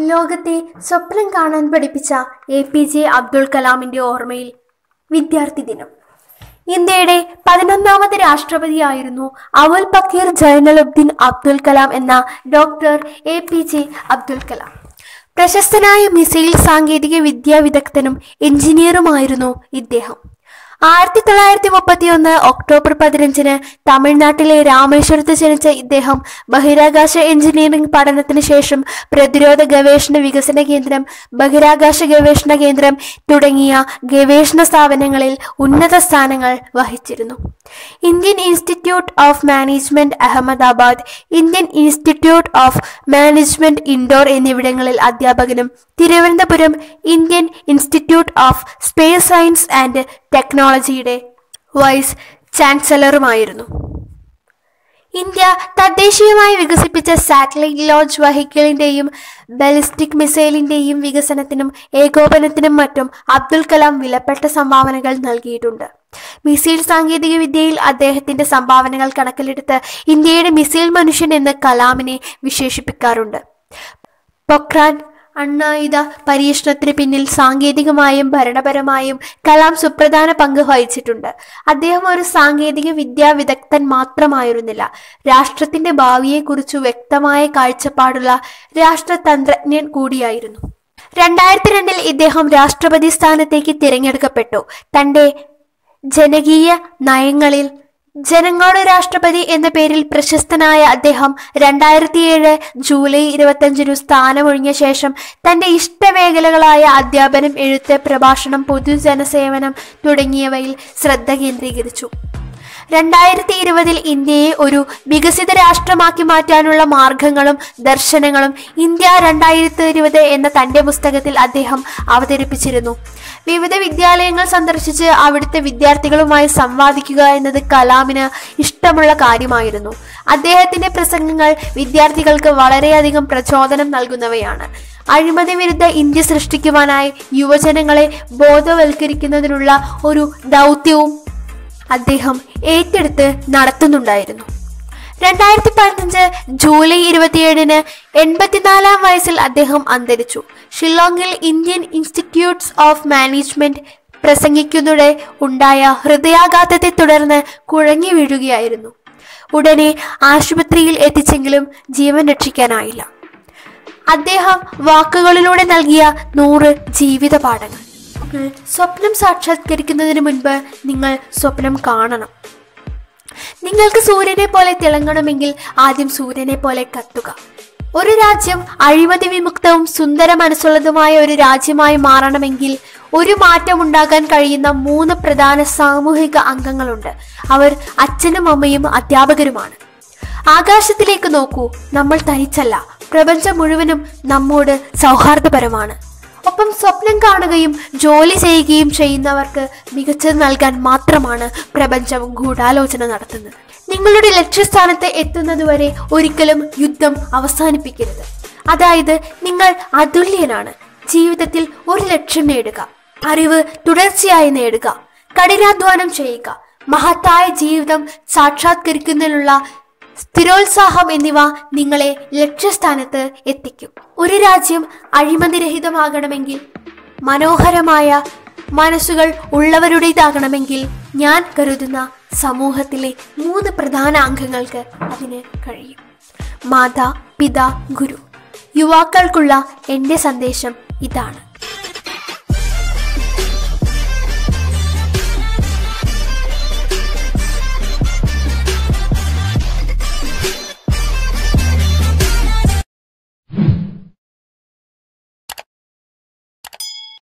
ലോകത്തെ സ്വപ്നം കാണാൻ പഠിപ്പിച്ച എ പി ജെ അബ്ദുൾ കലാമിന്റെ ഓർമ്മയിൽ വിദ്യാർത്ഥി ദിനം. ഇന്ത്യയുടെ പതിനൊന്നാമത് രാഷ്ട്രപതിയായിരുന്നു അവൽ പക്കീർ ജൈനലുദ്ദീൻ അബ്ദുൽ കലാം എന്ന doctor A P J Abdul Kalam. പ്രശസ്തനായ മിസൈൽ സാങ്കേതിക വിദ്യാ വിദഗ്ധനും എഞ്ചിനീയറുമായിരുന്നു ഇദ്ദേഹം. ആയിരത്തി തൊള്ളായിരത്തി മുപ്പത്തി ഒന്ന് ഒക്ടോബർ പതിനഞ്ചിന് തമിഴ്നാട്ടിലെ രാമേശ്വരത്ത് ജനിച്ച ഇദ്ദേഹം ബഹിരാകാശ എഞ്ചിനീയറിംഗ് പഠനത്തിന് ശേഷം പ്രതിരോധ ഗവേഷണ വികസന കേന്ദ്രം ബഹിരാകാശ ഗവേഷണ കേന്ദ്രം തുടങ്ങിയ ഗവേഷണ സ്ഥാപനങ്ങളിൽ ഉന്നത സ്ഥാനങ്ങൾ വഹിച്ചിരുന്നു. Indian Institute of Management Ahmedabad Indian Institute of Management Indore എന്നിവിടങ്ങളിൽ അധ്യാപകനും Thiruvananthapuram Indian Institute of Space Science and ടെക്നോളജിയുടെ വൈസ് ചാൻസലറുമായിരുന്നു ഇന്ത്യ തദ്ദേശീയമായി വികസിപ്പിച്ച സാറ്റലൈറ്റ് ലോഞ്ച് വെഹിക്കിളിന്റെയും ബാലിസ്റ്റിക് മിസൈലിന്റെയും വികസനത്തിനും ഏകോപനത്തിനും മറ്റും അബ്ദുൽ കലാം വിലപ്പെട്ട സംഭാവനകൾ നൽകിയിട്ടുണ്ട്. മിസൈൽ സാങ്കേതിക വിദ്യയിൽ അദ്ദേഹത്തിന്റെ സംഭാവനകൾ കണക്കിലെടുത്ത് ഇന്ത്യയുടെ മിസൈൽ മനുഷ്യൻ എന്ന് കലാമിനെ വിശേഷിപ്പിക്കാറുണ്ട്. പൊക്രാൻ അണ്ണായുധ പരീക്ഷണത്തിന് പിന്നിൽ സാങ്കേതികമായും ഭരണപരമായും കലാം സുപ്രധാന പങ്ക് വഹിച്ചിട്ടുണ്ട്. അദ്ദേഹം ഒരു സാങ്കേതിക വിദ്യാ വിദഗ്ധൻ മാത്രമായിരുന്നില്ല. രാഷ്ട്രത്തിന്റെ ഭാവിയെക്കുറിച്ച് വ്യക്തമായ കാഴ്ചപ്പാടുള്ള രാഷ്ട്രതന്ത്രജ്ഞൻ കൂടിയായിരുന്നു. രണ്ടായിരത്തി രണ്ടിൽ ഇദ്ദേഹം രാഷ്ട്രപതി സ്ഥാനത്തേക്ക് തിരഞ്ഞെടുക്കപ്പെട്ടു. തന്റെ ജനകീയ നയങ്ങളിൽ ജനങ്ങളുടെ രാഷ്ട്രപതി എന്ന പേരിൽ പ്രശസ്തനായ അദ്ദേഹം രണ്ടായിരത്തി ഏഴ് ജൂലൈ ഇരുപത്തഞ്ചിനു സ്ഥാനമൊഴിഞ്ഞ ശേഷം തന്റെ ഇഷ്ടമേഖലകളായ അധ്യാപനം എഴുത്ത് പ്രഭാഷണം പൊതുജനസേവനം തുടങ്ങിയവയിൽ ശ്രദ്ധ കേന്ദ്രീകരിച്ചു. രണ്ടായിരത്തി ഇരുപതിൽ ഇന്ത്യയെ ഒരു വികസിത രാഷ്ട്രമാക്കി മാറ്റാനുള്ള മാർഗങ്ങളും ദർശനങ്ങളും ഇന്ത്യ രണ്ടായിരത്തി ഇരുപത് എന്ന തന്റെ പുസ്തകത്തിൽ അദ്ദേഹം അവതരിപ്പിച്ചിരുന്നു. വിവിധ വിദ്യാലയങ്ങൾ സന്ദർശിച്ച് അവിടുത്തെ വിദ്യാർത്ഥികളുമായി സംവാദിക്കുക എന്നത് കലാമിന് ഇഷ്ടമുള്ള കാര്യമായിരുന്നു. അദ്ദേഹത്തിന്റെ പ്രസംഗങ്ങൾ വിദ്യാർത്ഥികൾക്ക് വളരെയധികം പ്രചോദനം നൽകുന്നവയാണ്. അഴിമതി വിരുദ്ധ ഇന്ത്യ സൃഷ്ടിക്കുവാനായി യുവജനങ്ങളെ ബോധവൽക്കരിക്കുന്നതിനുള്ള ഒരു ദൗത്യവും അദ്ദേഹം ഏറ്റെടുത്ത് നടത്തുന്നുണ്ടായിരുന്നു. രണ്ടായിരത്തി പതിനഞ്ച് ജൂലൈ ഇരുപത്തിയേഴിന് എൺപത്തിനാലാം വയസ്സിൽ അദ്ദേഹം അന്തരിച്ചു. ഷില്ലോങ്ങിൽ ഇന്ത്യൻ ഇൻസ്റ്റിറ്റ്യൂട്ട്സ് ഓഫ് മാനേജ്മെന്റ് പ്രസംഗിക്കുന്നതിടെ ഉണ്ടായ ഹൃദയാഘാതത്തെ തുടർന്ന് കുഴങ്ങി വീഴുകയായിരുന്നു. ഉടനെ ആശുപത്രിയിൽ എത്തിച്ചെങ്കിലും ജീവൻ രക്ഷിക്കാനായില്ല. അദ്ദേഹം വാക്കുകളിലൂടെ നൽകിയ നൂറ് ജീവിത പാഠങ്ങൾ നിങ്ങൾ സ്വപ്നം സാക്ഷാത്കരിക്കുന്നതിന് മുൻപ് നിങ്ങൾ സ്വപ്നം കാണണം. നിങ്ങൾക്ക് സൂര്യനെ പോലെ തിളങ്ങണമെങ്കിൽ ആദ്യം സൂര്യനെ പോലെ കത്തുക. ഒരു രാജ്യം അഴിമതി വിമുക്തവും സുന്ദര മനസ്സുള്ളതുമായ ഒരു രാജ്യമായി മാറണമെങ്കിൽ ഒരു മാറ്റം ഉണ്ടാകാൻ കഴിയുന്ന മൂന്ന് പ്രധാന സാമൂഹിക അംഗങ്ങളുണ്ട്. അവർ അച്ഛനും അമ്മയും അധ്യാപകരുമാണ്. ആകാശത്തിലേക്ക് നോക്കൂ നമ്മൾ തനിച്ചല്ല. പ്രപഞ്ചം മുഴുവനും നമ്മോട് സൗഹാർദ്ദപരമാണ്. ഒപ്പം സ്വപ്നം കാണുകയും ജോലി ചെയ്യുകയും ചെയ്യുന്നവർക്ക് മികച്ചത് നൽകാൻ മാത്രമാണ് പ്രപഞ്ചം ഗൂഢാലോചന നടത്തുന്നത്. നിങ്ങളുടെ ലക്ഷ്യസ്ഥാനത്ത് എത്തുന്നതുവരെ ഒരിക്കലും യുദ്ധം അവസാനിപ്പിക്കരുത്. അതായത് നിങ്ങൾ അതുല്യനാണ്. ജീവിതത്തിൽ ഒരു ലക്ഷ്യം നേടുക. അറിവ് തുടർച്ചയായി നേടുക. കഠിനാധ്വാനം ചെയ്യുക. മഹത്തായ ജീവിതം സാക്ഷാത്കരിക്കുന്നതിനുള്ള സ്ഥിരോത്സാഹം എന്നിവ നിങ്ങളെ ലക്ഷ്യസ്ഥാനത്ത് എത്തിക്കും. ഒരു രാജ്യം അഴിമതിരഹിതമാകണമെങ്കിൽ മനോഹരമായ മനസ്സുകൾ ഉള്ളവരുടേതാകണമെങ്കിൽ ഞാൻ കരുതുന്ന സമൂഹത്തിലെ മൂന്ന് പ്രധാന അംഗങ്ങൾക്ക് അതിന് കഴിയും. മാതാ പിതാ ഗുരു. യുവാക്കൾക്കുള്ള എന്റെ സന്ദേശം ഇതാണ്.